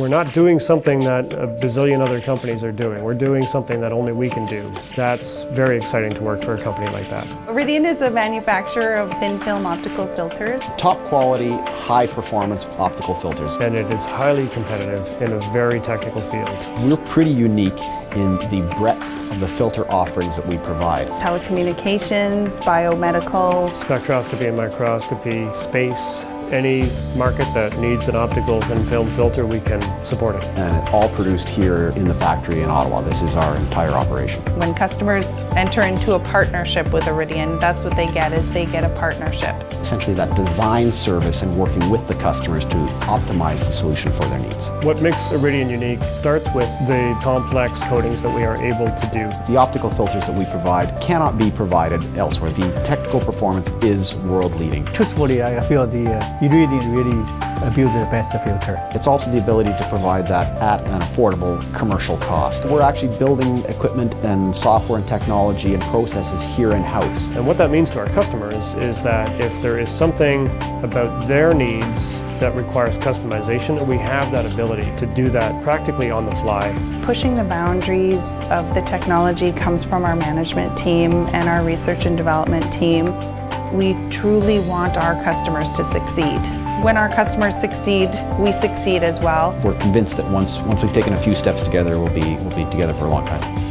We're not doing something that a bazillion other companies are doing. We're doing something that only we can do. That's very exciting to work for a company like that. Iridian is a manufacturer of thin film optical filters. Top quality, high performance optical filters. And it is highly competitive in a very technical field. We're pretty unique in the breadth of the filter offerings that we provide. Telecommunications, biomedical, spectroscopy and microscopy, space, any market that needs an optical thin film filter, we can support it. And all produced here in the factory in Ottawa. This is our entire operation. When customers enter into a partnership with Iridian, that's what they get is they get a partnership. Essentially that design service and working with the customers to optimize the solution for their needs. What makes Iridian unique starts with the complex coatings that we are able to do. The optical filters that we provide cannot be provided elsewhere. The technical performance is world leading. Truthfully, I feel the uh, you really, really build the best filter. It's also the ability to provide that at an affordable commercial cost. We're actually building equipment and software and technology and processes here in-house. And what that means to our customers is that if there is something about their needs that requires customization, we have that ability to do that practically on the fly. Pushing the boundaries of the technology comes from our management team and our research and development team. We truly want our customers to succeed. When our customers succeed, we succeed as well. We're convinced that once, once we've taken a few steps together, we'll be, we'll be together for a long time.